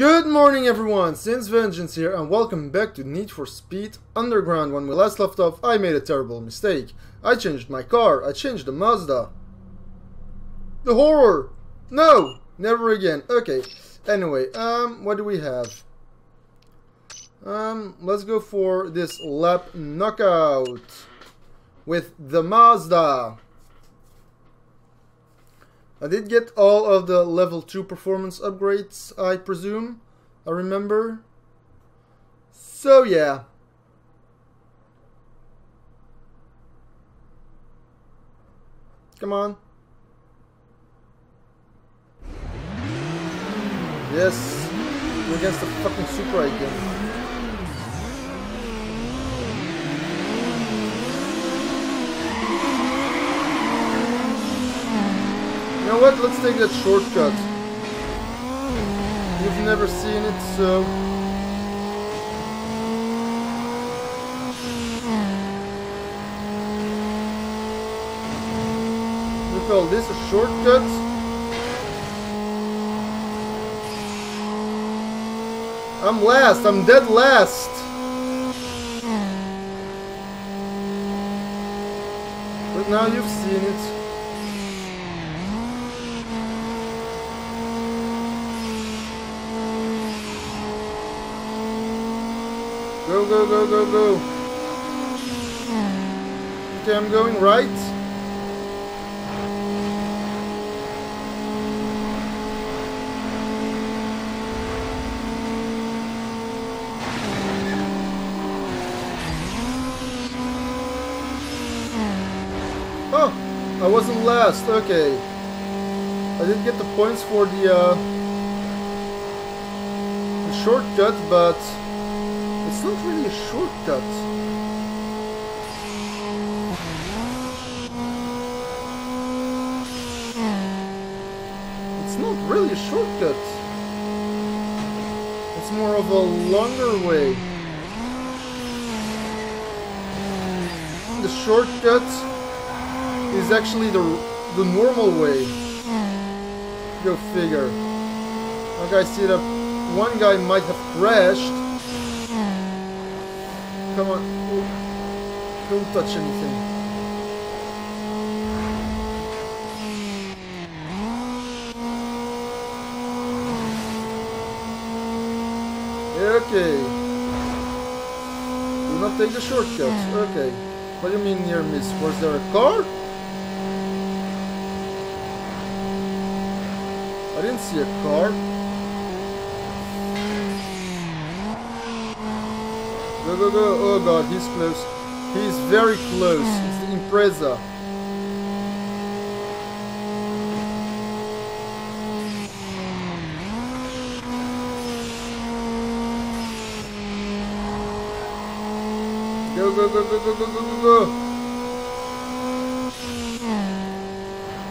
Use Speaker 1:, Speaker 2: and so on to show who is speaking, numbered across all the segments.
Speaker 1: Good morning everyone, Synsvengeance here and welcome back to Need for Speed Underground. When we last left off, I made a terrible mistake. I changed my car, I changed the Mazda. The horror! No! Never again. Okay, anyway, um, what do we have? Um, let's go for this lap knockout with the Mazda. I did get all of the level 2 performance upgrades, I presume. I remember. So yeah. Come on. Yes. We're against the fucking Supra again. You know what? Let's take that shortcut. You've never seen it, so... We call this a shortcut. I'm last. I'm dead last. But now you've seen it. Go, go, go, go, go. Okay, I'm going right. Oh, I wasn't last. Okay. I did get the points for the, uh, the shortcut, but it's not really a shortcut. It's not really a shortcut. It's more of a longer way. The shortcut is actually the the normal way. Go figure. Like I see that one guy might have crashed Come on. Don't touch anything. Okay. Do not take the shortcuts. Okay. What do you mean near miss? Was there a car? I didn't see a car. Go, go, go. Oh god, he's close. He's very close. It's the Impreza. Go, go, go, go, go, go, go, go, go.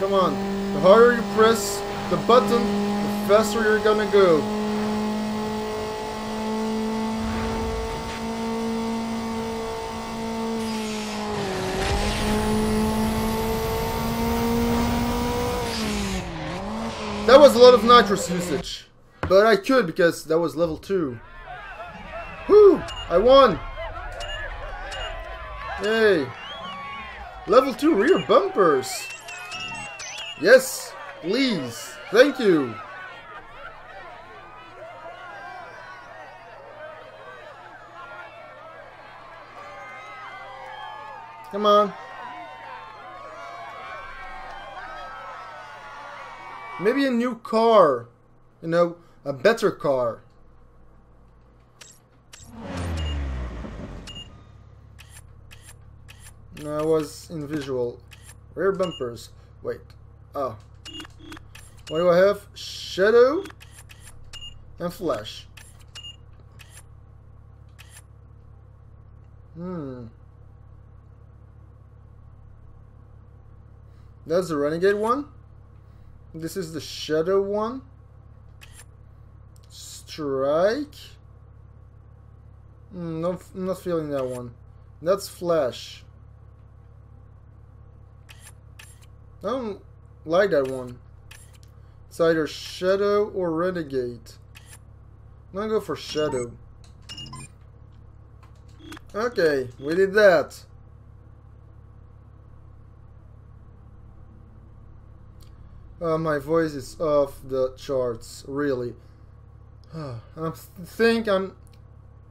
Speaker 1: Come on. The harder you press the button, the faster you're gonna go. Was a lot of nitrous usage. But I could because that was level 2. Whoo! I won! Yay! Level 2 rear bumpers! Yes! Please! Thank you! Come on. Maybe a new car. You know, a better car. No, I was in visual. Rear bumpers. Wait. Oh. What do I have? Shadow and Flash. Hmm. That's the Renegade one? This is the shadow one. Strike. Mm, no, I'm not feeling that one. That's Flash. I don't like that one. It's either Shadow or Renegade. I'm gonna go for Shadow. Okay, we did that. Uh, my voice is off the charts, really. I think I'm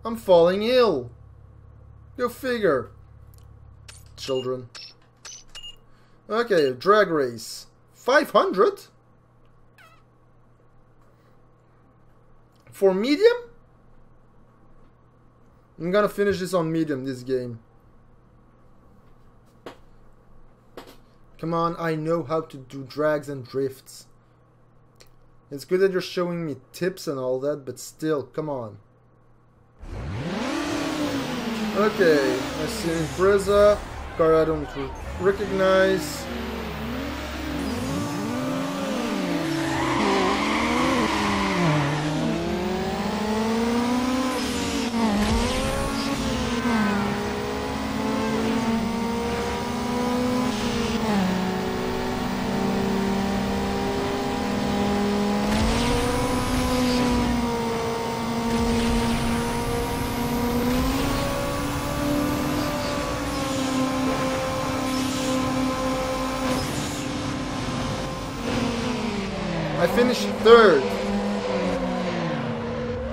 Speaker 1: I'm falling ill. Go figure. Children. Okay, drag race. 500? For medium? I'm gonna finish this on medium, this game. Come on, I know how to do drags and drifts. It's good that you're showing me tips and all that, but still, come on. Okay, I see Impreza, car I don't recognize. I finished third.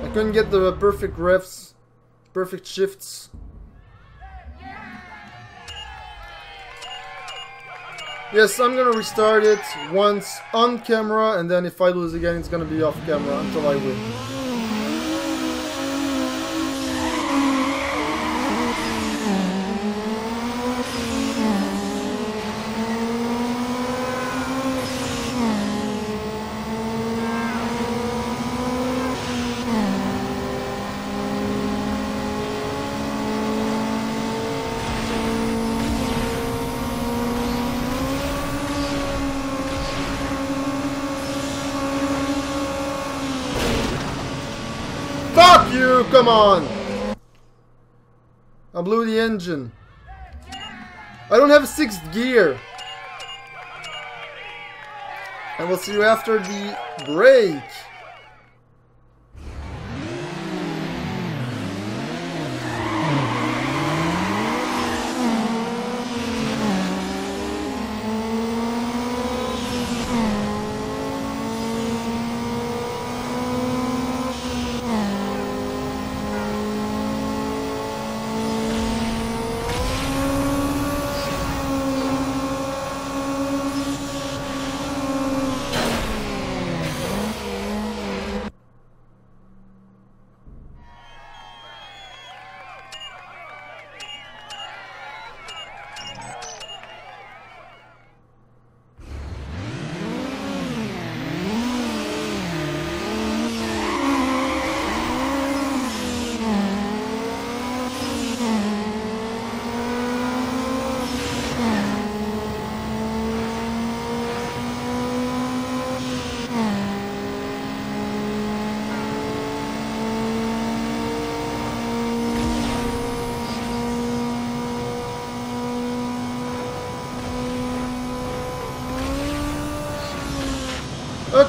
Speaker 1: I couldn't get the perfect refs, perfect shifts. Yes, I'm gonna restart it once on camera, and then if I lose again, it's gonna be off camera until I win. Come on! I blew the engine. I don't have a sixth gear. And we'll see you after the break.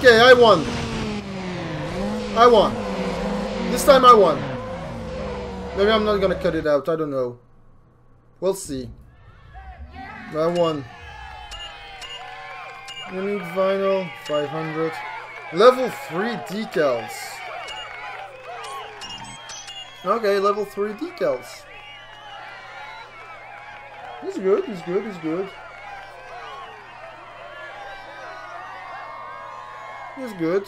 Speaker 1: Okay, I won. I won. This time I won. Maybe I'm not gonna cut it out, I don't know. We'll see. I won. Unique vinyl, 500. Level 3 decals. Okay, level 3 decals. He's good, he's good, he's good. It's good.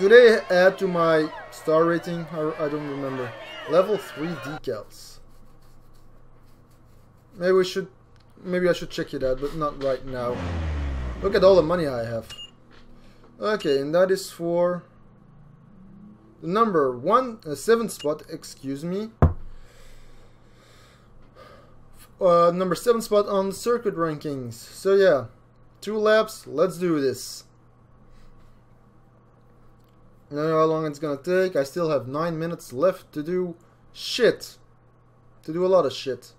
Speaker 1: Do they add to my star rating? I, I don't remember. Level 3 decals. Maybe we should... Maybe I should check it out, but not right now. Look at all the money I have. Okay, and that is for... The number 1... Uh, 7 spot, excuse me. Uh, number 7 spot on circuit rankings. So yeah, two laps, let's do this. I don't know how long it's gonna take. I still have 9 minutes left to do shit. To do a lot of shit.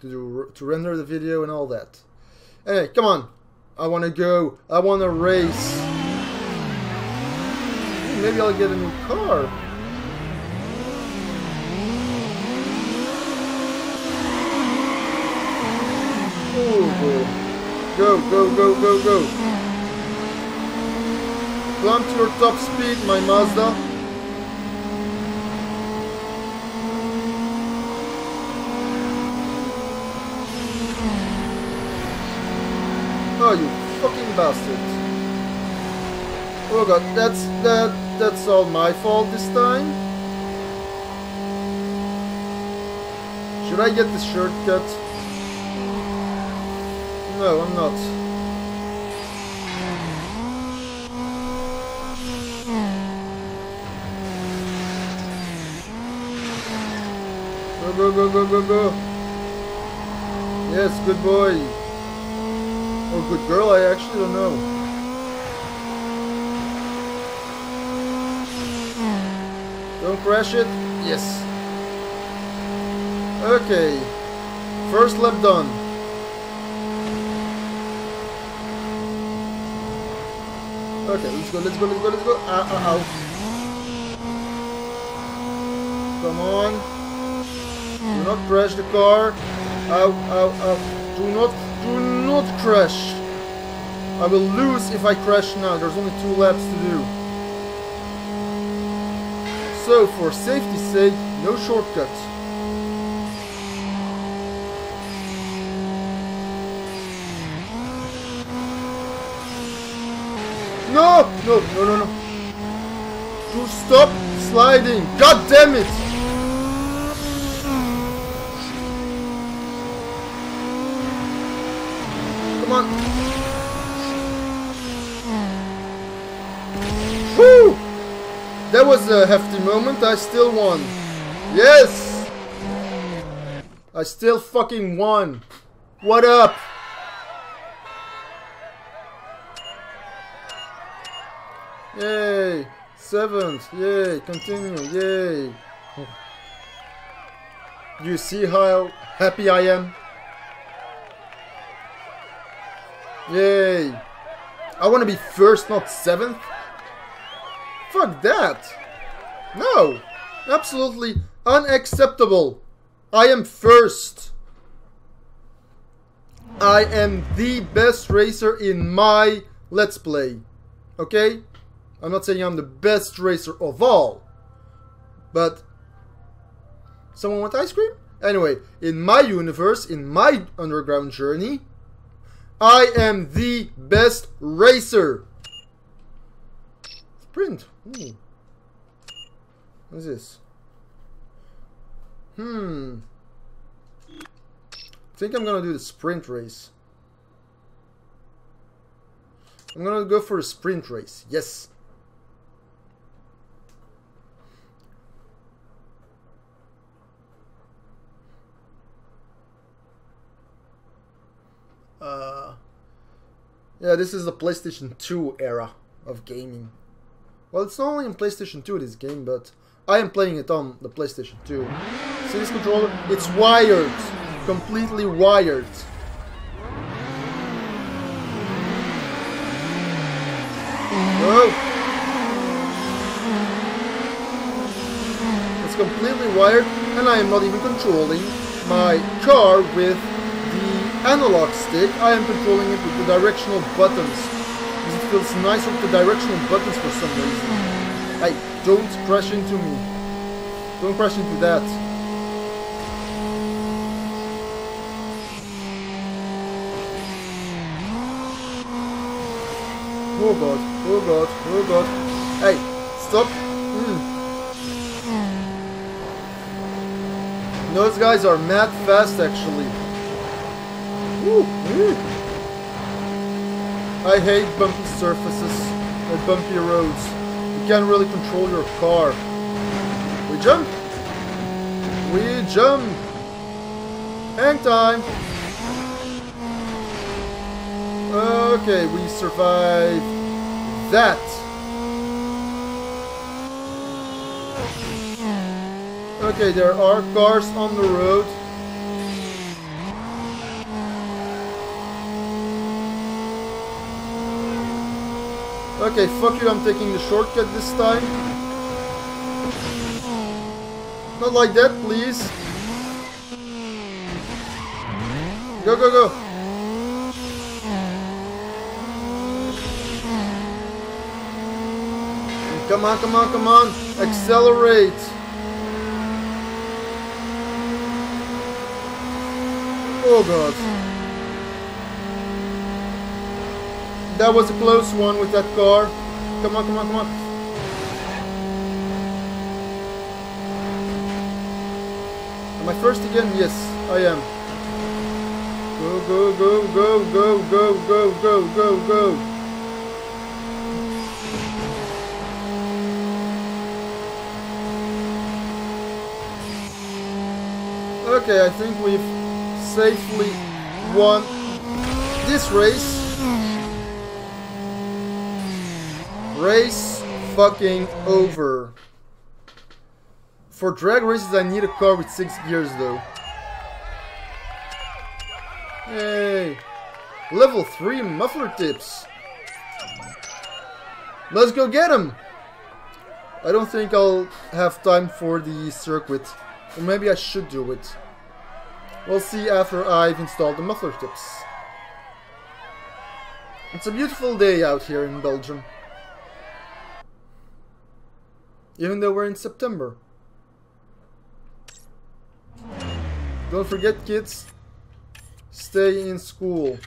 Speaker 1: To do to render the video and all that. Hey, come on. I wanna go. I wanna race. maybe I'll get a new car. Oh, go, go, go, go, go. Climb to your top speed, my Mazda. Oh, you fucking bastard. Oh god, that's that that's all my fault this time. Should I get the shortcut? No, I'm not. Go, go, go, go, go. Yes, good boy. Or good girl, I actually don't know. Don't crash it. Yes. Okay. First lap done. Okay, let's go, let's go, let's go, let's go. Ow, ow, ow. Come on. Do not crash the car. Do not, do not crash. I will lose if I crash now. There's only two laps to do. So, for safety's sake, no shortcuts. No! No, no, no, no. To stop sliding. God damn it! Come on. Woo! That was a hefty moment. I still won. Yes! I still fucking won. What up? Yay! Seventh! Yay! Continue! Yay! You see how happy I am? Yay! I want to be first, not seventh. Fuck that! No! Absolutely unacceptable! I am first! I am the best racer in my Let's Play. Okay? I'm not saying I'm the best racer of all. But... Someone want ice cream? Anyway, in my universe, in my underground journey, I am the best racer. Sprint. Ooh. What is this? Hmm. I think I'm gonna do the sprint race. I'm gonna go for a sprint race. Yes. Uh, yeah, this is the PlayStation 2 era of gaming. Well, it's not only in PlayStation 2 this game, but I am playing it on the PlayStation 2. See this controller? It's wired. Completely wired. Oh! It's completely wired, and I am not even controlling my car with analog stick. I am controlling it with the directional buttons. Because it feels nice with the directional buttons for some reason. Hey, don't crash into me. Don't crash into that. Oh god, oh god, oh god. Hey, stop. Mm. Those guys are mad fast actually. I hate bumpy surfaces or bumpy roads. You can't really control your car. We jump. We jump. Hang time. Okay, we survive that. Okay, there are cars on the road. Okay, fuck you, I'm taking the shortcut this time. Not like that, please. Go, go, go. Come on, come on, come on. Accelerate. Oh god. That was a close one with that car. Come on, come on, come on. Am I first again? Yes, I am. Go, go, go, go, go, go, go, go, go, go. Okay, I think we've safely won this race. Race fucking over. For drag races I need a car with 6 gears though. Hey, Level 3 muffler tips. Let's go get them! I don't think I'll have time for the circuit. Or maybe I should do it. We'll see after I've installed the muffler tips. It's a beautiful day out here in Belgium. Even though we're in September. Don't forget kids, stay in school.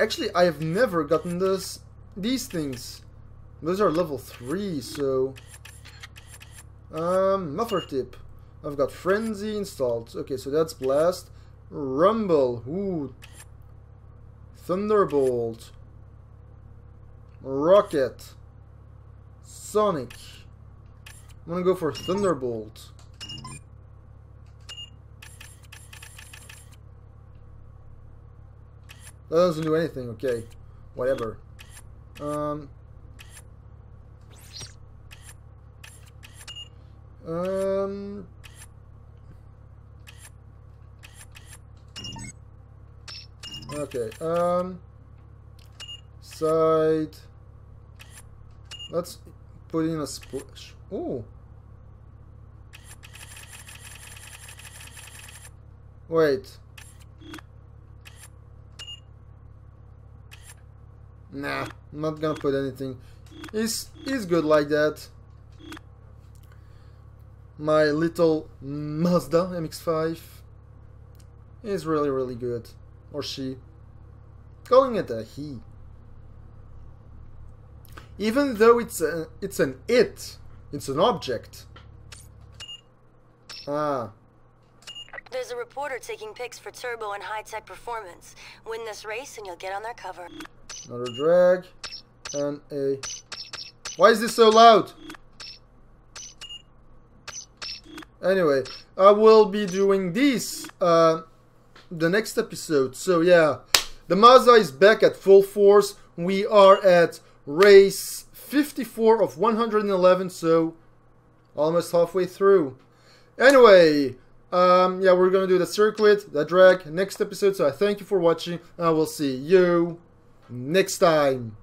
Speaker 1: Actually, I have never gotten this these things. Those are level 3, so... Um, muffler tip. I've got Frenzy installed. Okay, so that's Blast. Rumble. Ooh. Thunderbolt. Rocket. Sonic. I'm gonna go for Thunderbolt. That doesn't do anything, okay. Whatever. Um, um, Okay, um... Side... Let's put in a splash. Oh! Wait. Nah, not gonna put anything. He's, he's good like that. My little Mazda MX-5 is really, really good or she. Calling it a he. Even though it's a, it's an it, it's an object. Ah.
Speaker 2: There's a reporter taking pics for Turbo and High Tech Performance. Win this race and you'll get on their cover.
Speaker 1: Another drag. And a... Why is this so loud? Anyway, I will be doing this uh, the next episode. So yeah, the Mazda is back at full force. We are at race 54 of 111, so almost halfway through. Anyway, um, yeah, we're gonna do the circuit, the drag, next episode. So I thank you for watching, and I will see you next time.